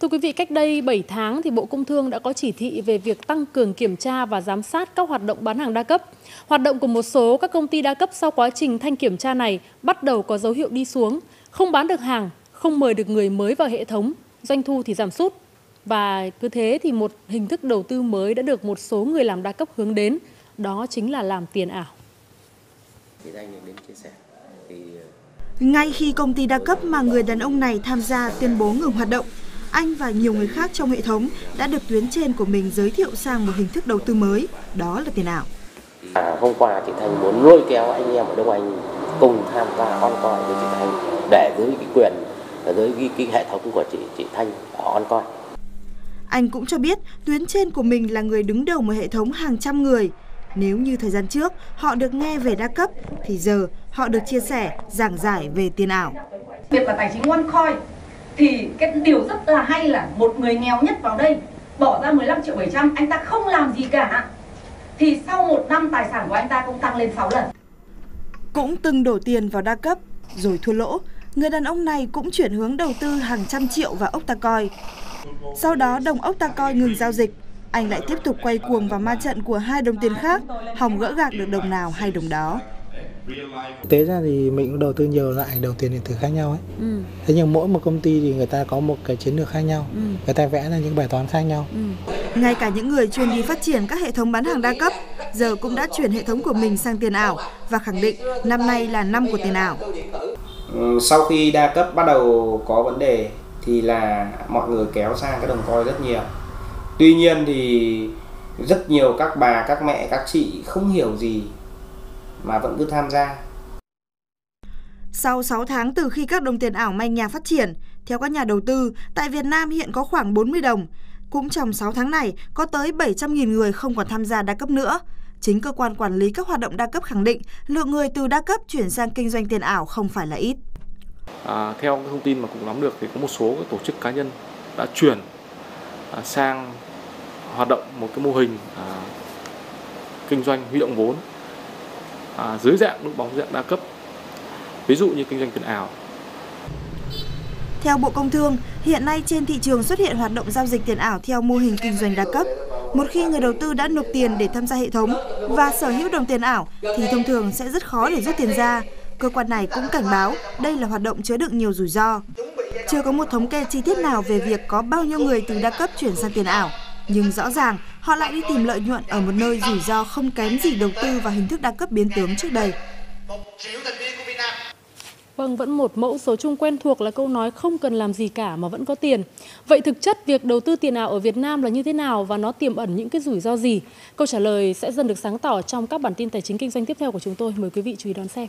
Thưa quý vị, cách đây 7 tháng thì Bộ Công Thương đã có chỉ thị về việc tăng cường kiểm tra và giám sát các hoạt động bán hàng đa cấp. Hoạt động của một số các công ty đa cấp sau quá trình thanh kiểm tra này bắt đầu có dấu hiệu đi xuống, không bán được hàng, không mời được người mới vào hệ thống, doanh thu thì giảm sút. Và cứ thế thì một hình thức đầu tư mới đã được một số người làm đa cấp hướng đến, đó chính là làm tiền ảo. Ngay khi công ty đa cấp mà người đàn ông này tham gia tuyên bố ngừng hoạt động, anh và nhiều người khác trong hệ thống đã được tuyến trên của mình giới thiệu sang một hình thức đầu tư mới, đó là tiền ảo. À, hôm qua chị Thành muốn lôi kéo anh em ở Đông Anh cùng tham gia on coin với chị Thành để dưới cái quyền dưới cái, cái hệ thống của chị chị Thanh ở on coin. Anh cũng cho biết tuyến trên của mình là người đứng đầu một hệ thống hàng trăm người. Nếu như thời gian trước họ được nghe về đa cấp thì giờ họ được chia sẻ, giảng giải về tiền ảo. Việc là tài chính OneCoin thì cái điều rất là hay là một người nghèo nhất vào đây bỏ ra 15 triệu 700 anh ta không làm gì cả thì sau một năm tài sản của anh ta cũng tăng lên 6 lần. Cũng từng đổ tiền vào đa cấp rồi thua lỗ, người đàn ông này cũng chuyển hướng đầu tư hàng trăm triệu vào Octacoin. Sau đó đồng Octacoin ngừng giao dịch, anh lại tiếp tục quay cuồng vào ma trận của hai đồng tiền khác, hòng gỡ gạc được đồng nào hay đồng đó. Thực tế ra thì mình cũng đầu tư nhiều loại đầu tiền điện tử khác nhau ấy. Ừ. Thế nhưng mỗi một công ty thì người ta có một cái chiến lược khác nhau. Ừ. Người ta vẽ ra những bài toán khác nhau. Ừ. Ngay cả những người chuyên đi phát triển các hệ thống bán hàng đa cấp giờ cũng đã chuyển hệ thống của mình sang tiền ảo và khẳng định năm nay là năm của tiền ảo. Ừ, sau khi đa cấp bắt đầu có vấn đề thì là mọi người kéo sang cái đồng coin rất nhiều. Tuy nhiên thì rất nhiều các bà, các mẹ, các chị không hiểu gì mà vẫn cứ tham gia. Sau 6 tháng từ khi các đồng tiền ảo manh nhà phát triển, theo các nhà đầu tư, tại Việt Nam hiện có khoảng 40 đồng. Cũng trong 6 tháng này, có tới 700.000 người không còn tham gia đa cấp nữa. Chính cơ quan quản lý các hoạt động đa cấp khẳng định lượng người từ đa cấp chuyển sang kinh doanh tiền ảo không phải là ít. À, theo thông tin mà cũng nắm được thì có một số các tổ chức cá nhân đã chuyển à, sang hoạt động một cái mô hình à, kinh doanh huy động vốn à, dưới dạng nút bóng dạng đa cấp ví dụ như kinh doanh tiền ảo theo Bộ Công Thương, hiện nay trên thị trường xuất hiện hoạt động giao dịch tiền ảo theo mô hình kinh doanh đa cấp. Một khi người đầu tư đã nộp tiền để tham gia hệ thống và sở hữu đồng tiền ảo thì thông thường sẽ rất khó để rút tiền ra. Cơ quan này cũng cảnh báo đây là hoạt động chứa đựng nhiều rủi ro. Chưa có một thống kê chi tiết nào về việc có bao nhiêu người từ đa cấp chuyển sang tiền ảo, nhưng rõ ràng họ lại đi tìm lợi nhuận ở một nơi rủi ro không kém gì đầu tư và hình thức đa cấp biến tướng trước đây. Vâng, vẫn một mẫu số chung quen thuộc là câu nói không cần làm gì cả mà vẫn có tiền. Vậy thực chất việc đầu tư tiền ảo ở Việt Nam là như thế nào và nó tiềm ẩn những cái rủi ro gì? Câu trả lời sẽ dần được sáng tỏ trong các bản tin tài chính kinh doanh tiếp theo của chúng tôi. Mời quý vị chú ý đón xem.